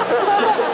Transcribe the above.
Ha ha ha!